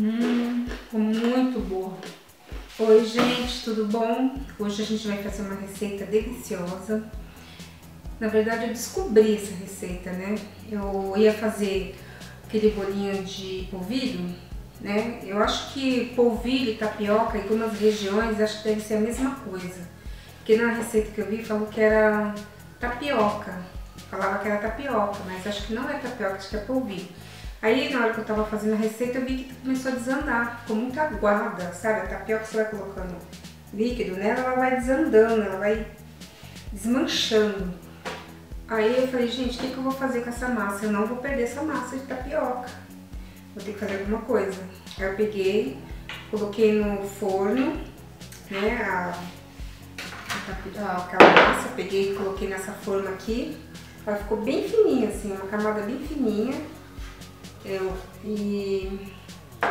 Hum, ficou muito boa. Oi gente, tudo bom? Hoje a gente vai fazer uma receita deliciosa. Na verdade eu descobri essa receita, né? Eu ia fazer aquele bolinho de polvilho, né? Eu acho que polvilho e tapioca em algumas regiões acho que deve ser a mesma coisa. Porque na receita que eu vi falou que era tapioca. Falava que era tapioca, mas acho que não é tapioca, acho que é polvilho. Aí na hora que eu tava fazendo a receita eu vi que começou a desandar, ficou muito aguada, sabe? A tapioca você vai colocando líquido nela, ela vai desandando, ela vai desmanchando. Aí eu falei, gente, o que, que eu vou fazer com essa massa? Eu não vou perder essa massa de tapioca. Vou ter que fazer alguma coisa. Aí eu peguei, coloquei no forno, né, a, a, aquela massa, peguei e coloquei nessa forma aqui. Ela ficou bem fininha, assim, uma camada bem fininha. Eu, e,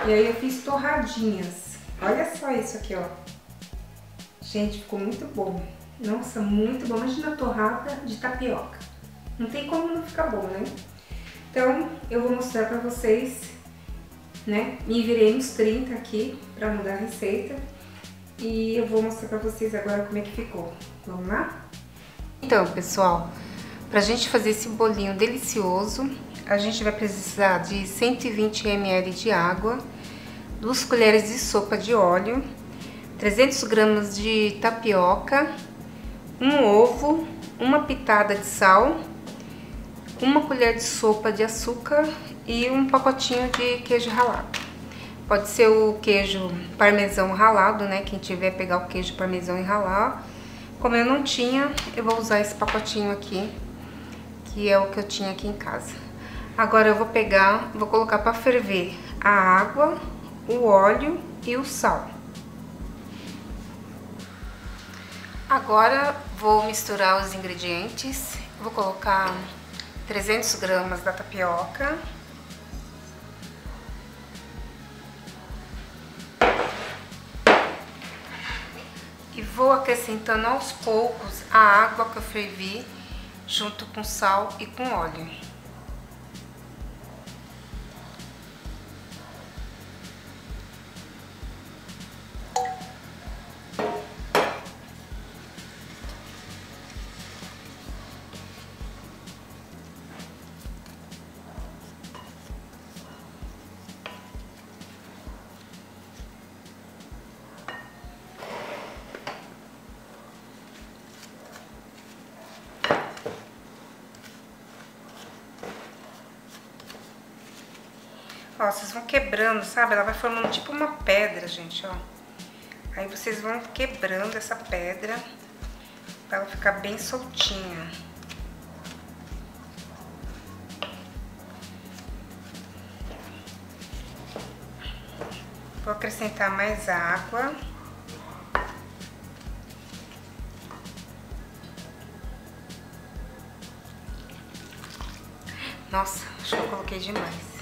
e aí eu fiz torradinhas. Olha só isso aqui, ó. Gente, ficou muito bom. Nossa, muito bom. Imagina torrada de tapioca. Não tem como não ficar bom, né? Então, eu vou mostrar pra vocês, né? Me virei nos 30 aqui pra mudar a receita. E eu vou mostrar pra vocês agora como é que ficou. Vamos lá? Então, pessoal, pra gente fazer esse bolinho delicioso, a gente vai precisar de 120 ml de água, 2 colheres de sopa de óleo, 300 gramas de tapioca, um ovo, uma pitada de sal, uma colher de sopa de açúcar e um pacotinho de queijo ralado. Pode ser o queijo parmesão ralado, né? Quem tiver pegar o queijo parmesão e ralar. Como eu não tinha, eu vou usar esse pacotinho aqui, que é o que eu tinha aqui em casa. Agora eu vou pegar, vou colocar para ferver a água, o óleo e o sal. Agora vou misturar os ingredientes. Vou colocar 300 gramas da tapioca. E vou acrescentando aos poucos a água que eu fervi junto com sal e com óleo. Ó, vocês vão quebrando, sabe? Ela vai formando tipo uma pedra, gente, ó. Aí vocês vão quebrando essa pedra pra ela ficar bem soltinha. Vou acrescentar mais água. Nossa, acho que eu coloquei demais.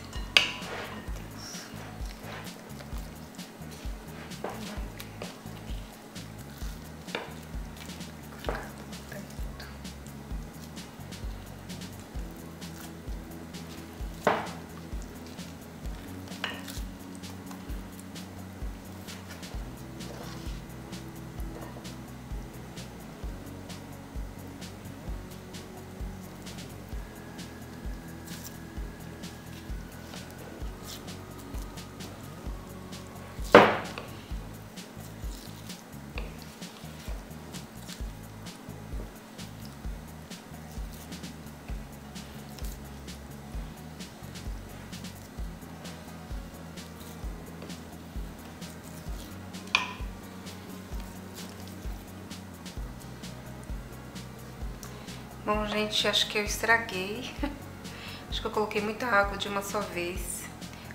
Bom, gente, acho que eu estraguei. acho que eu coloquei muita água de uma só vez.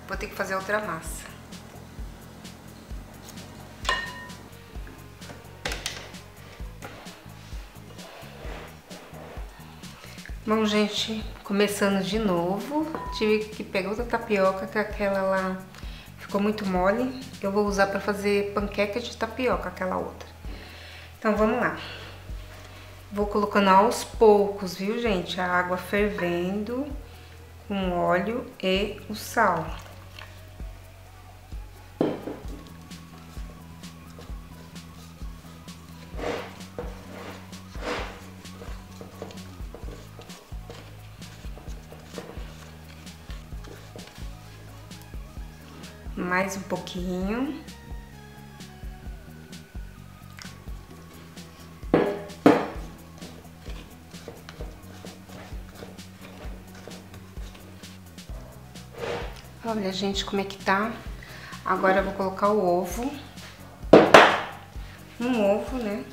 Vou ter que fazer outra massa. Bom, gente, começando de novo, tive que pegar outra tapioca, que aquela lá ficou muito mole. Eu vou usar para fazer panqueca de tapioca, aquela outra. Então, vamos lá. Vou colocando aos poucos, viu, gente? A água fervendo com óleo e o sal. mais um pouquinho. Olha, gente, como é que tá. Agora eu vou colocar o ovo. Um ovo, né?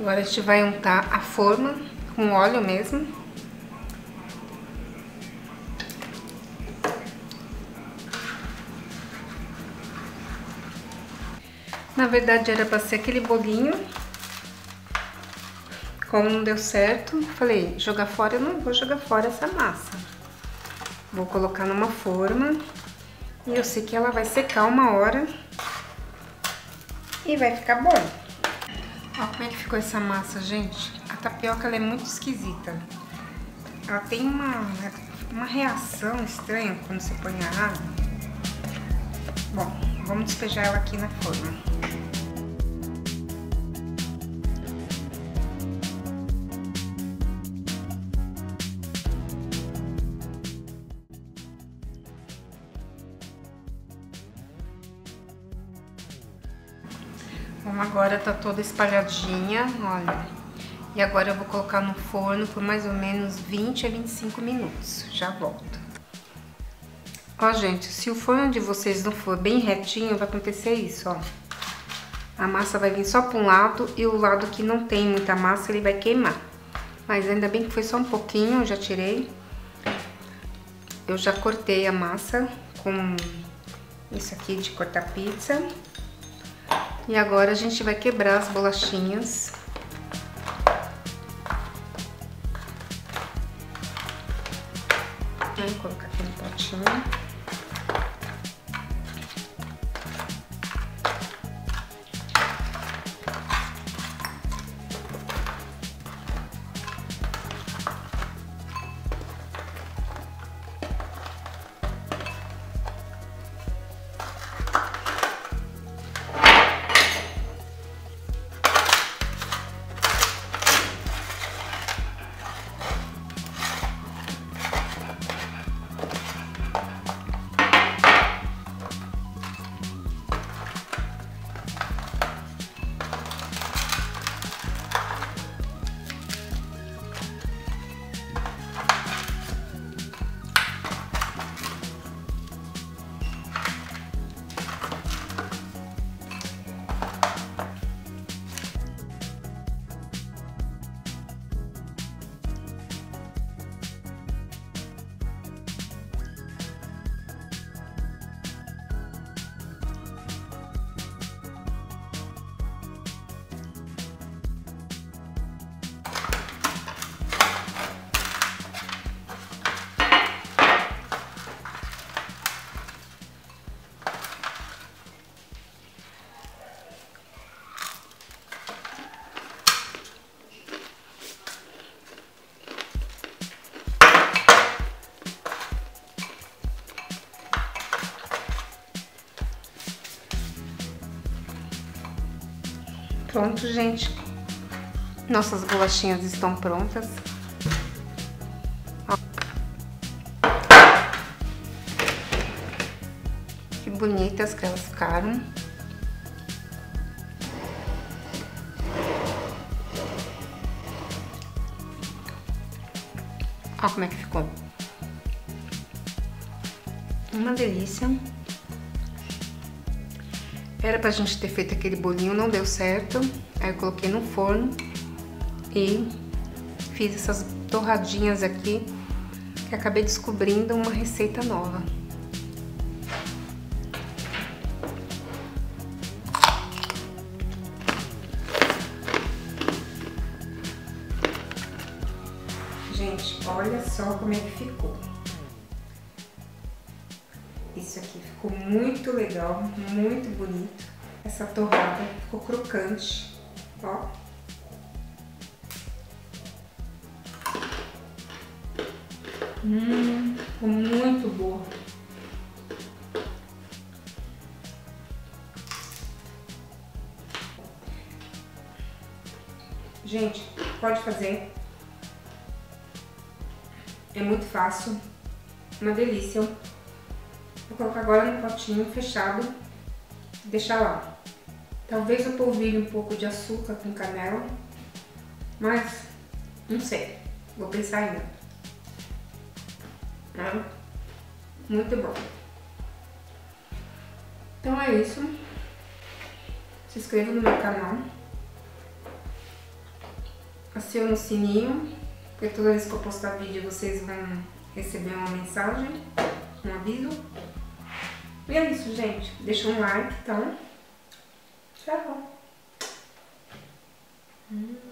Agora a gente vai untar a forma com óleo mesmo. Na verdade era pra ser aquele bolinho. Como não deu certo, falei, jogar fora, eu não vou jogar fora essa massa. Vou colocar numa forma. E eu sei que ela vai secar uma hora. E vai ficar bom. Ó como é que ficou essa massa, gente. A tapioca ela é muito esquisita. Ela tem uma, uma reação estranha quando você põe a água. Bom, vamos despejar ela aqui na forma. Agora tá toda espalhadinha, olha. E agora eu vou colocar no forno por mais ou menos 20 a 25 minutos. Já volto. Ó, gente, se o forno de vocês não for bem retinho, vai acontecer isso, ó. A massa vai vir só para um lado e o lado que não tem muita massa, ele vai queimar. Mas ainda bem que foi só um pouquinho, eu já tirei. Eu já cortei a massa com isso aqui de cortar pizza. E agora a gente vai quebrar as bolachinhas. Vou colocar aqui no potinho. Pronto, gente. Nossas bolachinhas estão prontas. Ó. Que bonitas que elas ficaram. Olha como é que ficou. Uma delícia. Era pra gente ter feito aquele bolinho, não deu certo. Aí eu coloquei no forno e fiz essas torradinhas aqui, que acabei descobrindo uma receita nova. Gente, olha só como é que ficou. Isso aqui ficou muito legal, muito bonito. Essa torrada ficou crocante, ó. Hum, ficou muito boa. Gente, pode fazer. É muito fácil. Uma delícia. Vou colocar agora no potinho fechado. Deixar lá. Talvez eu polvilhe um pouco de açúcar com canela. Mas, não sei. Vou pensar ainda. É muito bom. Então é isso. Se inscreva no meu canal aciona o sininho, porque toda vez que eu postar vídeo vocês vão receber uma mensagem, um aviso. E é isso, gente. Deixa um like, então. Tchau. Hum.